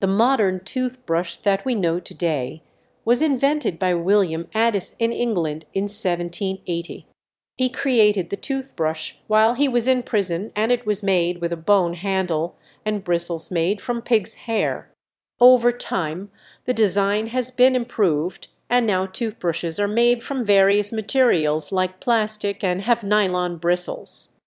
The modern toothbrush that we know today was invented by William Addis in England in 1780. He created the toothbrush while he was in prison, and it was made with a bone handle and bristles made from pig's hair. Over time the design has been improved, and now toothbrushes are made from various materials like plastic and have nylon bristles.